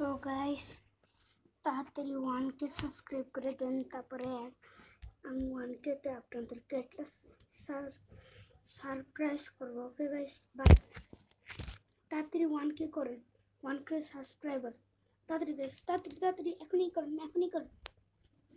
so guys তাড়াতাড়ি ওয়ানকে subscribe করে দেন তারপরে আমি ওয়ানকেতে আপনাদেরকে একটা সারপ্রাইজ করব ওকে গাইস বাই তাড়াতাড়ি ওয়ানকে করেন ওয়ানকে সাবস্ক্রাইবার তাড়াতাড়ি গাইস তাড়াতাড়ি তাড়াতাড়ি এখনই করেন এখনই করেন